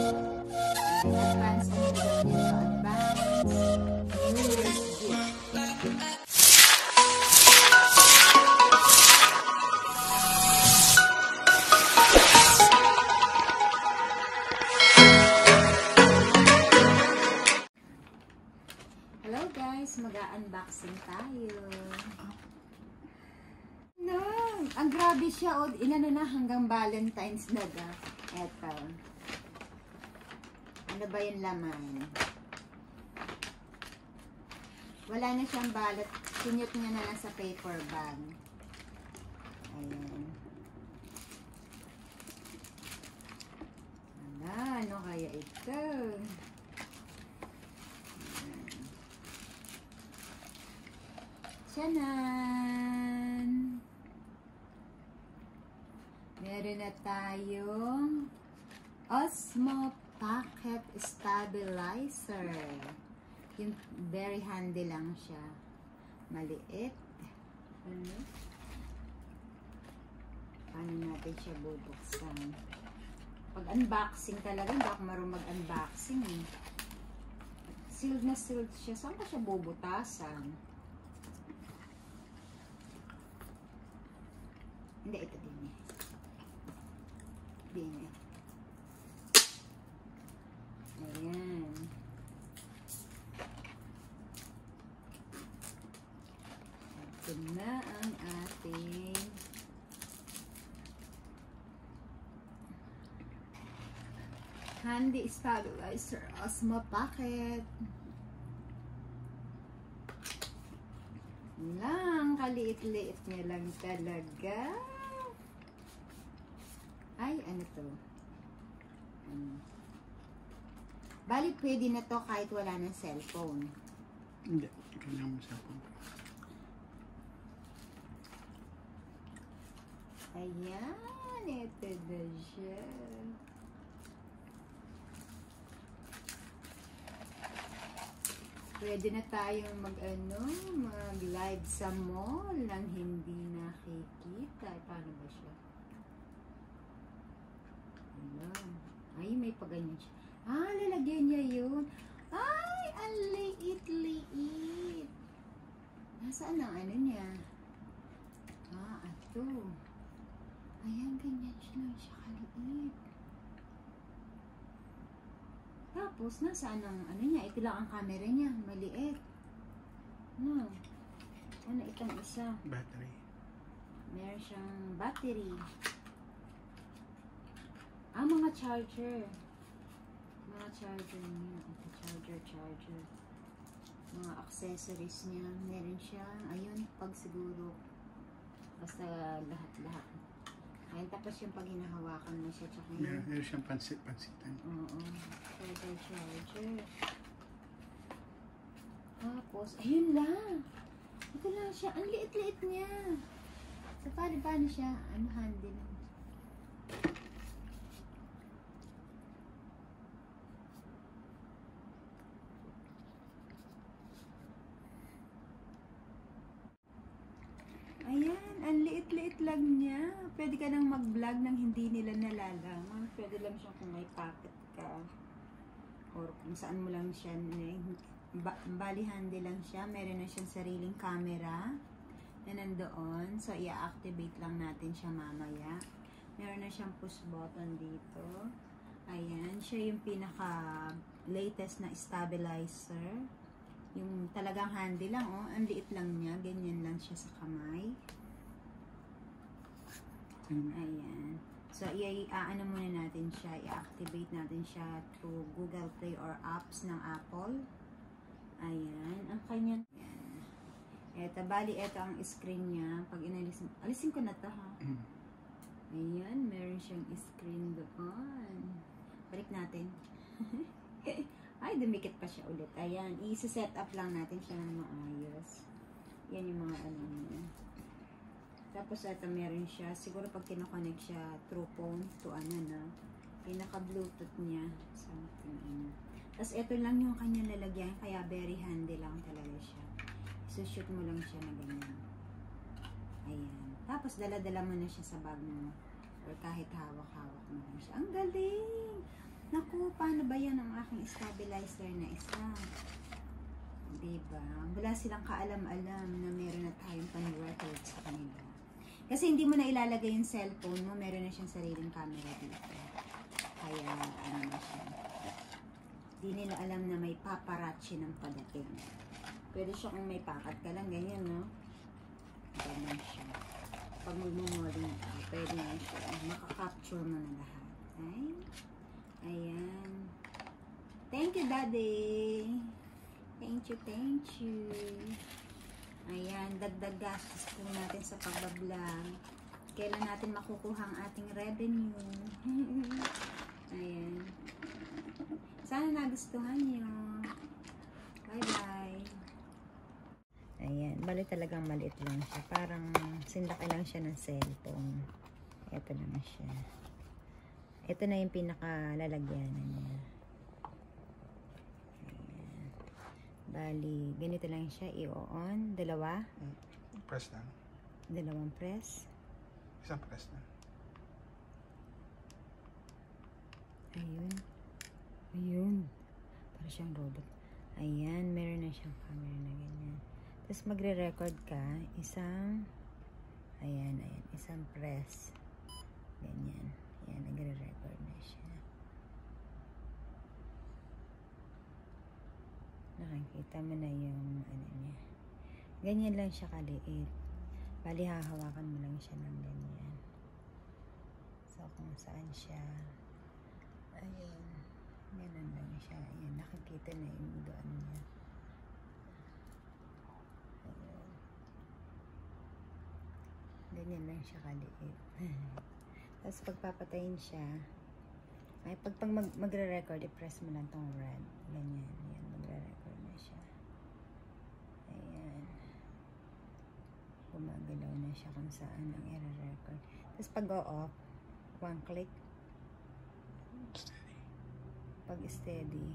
Hello guys, mag-unboxing tayo. No, ang grabe siya. O, inano na hanggang Valentine's na ga. Eto. Ano ba yung laman? Wala na siyang balot. Sinyot niya na lang sa paper bag. Ayan. Ala, ano kaya ito? Tiyanan! Meron na tayong Osmo Pocket Stabilizer. Yung very handy lang siya. Maliit. Ano? Paano natin siya bubuksan? Pag unboxing talaga, hindi ako marunong mag-unboxing eh. Sealed na sealed siya. Saan pa siya bubutasan? Hindi, ito din eh. Din eh. Ayan. Ito na ang ating handy stabilizer Osmo Pocket. lang, kaliit-liit niya lang talaga. Ay, ano to? Ano? Bali, pwede na to kahit wala ng cellphone. Hindi, kailangan mo sa phone. Ayan, ito na siya. Pwede na tayong mag ano, mag live sa mall nang hindi nakikita. Paano ba siya? Ayan. Ay, may paganyan siya. Ah, lalagyan niya yun. Ay, ang liit-liit. Nasaan ang ano niya? Ah, ato. Ayan, ganyan siya lang siya kaliit. Tapos, nasaan ang ano niya? Ito lang ang camera niya. Maliit. No. Ano itong isa? Battery. Meron siyang battery. Ah, mga charger. Mga charger niya. Ito, charger, charger. Mga accessories niya. Meron siya. Ayun, pag siguro. Basta lahat-lahat. Tapos yung pag hinahawakan mo siya. Tsaka yung Meron, meron siyang pansit-pansitan. Oo. Charger, charger. Tapos, ayun lang. Ito lang siya. Ang liit-liit niya. So, paano, paano siya? Ano, handy lang. Ayan, ang liit-liit lang niya. Pwede ka nang mag-vlog nang hindi nila nalalaman. Pwede lang siya kung may pocket ka. Or kung saan mo lang siya. eh, Ba bali handy lang siya. Meron na siyang sariling camera na nandoon. So, i-activate lang natin siya mamaya. Meron na siyang push button dito. Ayan, siya yung pinaka latest na stabilizer. Yung talagang handy lang, oh. Ang liit lang niya. Ganyan lang siya sa kamay. Ayan. So, i-ano muna natin siya. I-activate natin siya through Google Play or apps ng Apple. Ayan. Ang kanya. Ayan. Eto, bali, eto ang screen niya. Pag inalis, alisin ko na to ha. Ayan, meron siyang screen doon. Balik natin. Ay, dumikit pa siya ulit. Ayan, i-set up lang natin siya ng maayos. Yan yung mga ano niya. Tapos ito meron siya, siguro pag kinoconnect siya through phone to ano na, pinaka-bluetooth niya. Something ano. Tapos ito lang yung kanya lalagyan, kaya very handy lang talaga siya. Isushoot mo lang siya na ganyan. Ayan. Tapos dala-dala mo na siya sa bag mo. Or kahit hawak-hawak mo lang siya. Ang galing! Naku, paano ba yan ang aking stabilizer na isa? Diba? Wala silang kaalam-alam na meron na tayong pan-record sa kanila. Kasi hindi mo na ilalagay yung cellphone mo, meron na siyang sariling camera dito. Kaya, ano na siya. Di nila alam na may paparazzi ng padating. Pwede siya kung may pakat ka lang, ganyan, no? Ganyan siya. Pag magmumoding ka, pwede na siya. Makakapture mo na lahat. Ay? Ayan. Thank you, Daddy. Thank you, thank you. Ayan, dagdag gastos po natin sa pagbablog. Kailan natin makukuha ang ating revenue. Ayan. Sana nagustuhan nyo. Bye-bye. Ayan, bali talagang maliit lang siya. Parang sinlaki lang siya ng cellphone. Ito na siya. Ito na yung pinakalalagyanan niya. Ayan. Bali, ganito lang siya. I-on. Dalawa. Press lang. Dalawang press. Isang press lang. Ayun. Ayun. Para siyang robot. Ayan, meron na siyang camera na ganyan. Tapos magre-record ka, isang, ayan, ayan, isang press. Ganyan. Ayan, nagre-record na siya. Nakikita mo na yung, ano niya. Ganyan lang siya kaliit. Bali, hahawakan mo lang siya ng ganyan. So, kung saan siya, Ayan. Ganun lang siya. Ayan. Nakikita na yung doon niya. Ayan. Ganyan lang siya kaliit. Tapos pagpapatayin siya, ay pag, pag mag, magre-record, i-press mo lang tong red. Ganyan. Ayan. Magre-record na siya. Ayan. Gumagalaw na siya kung saan ang i-record. Tapos pag off, one click, pag steady,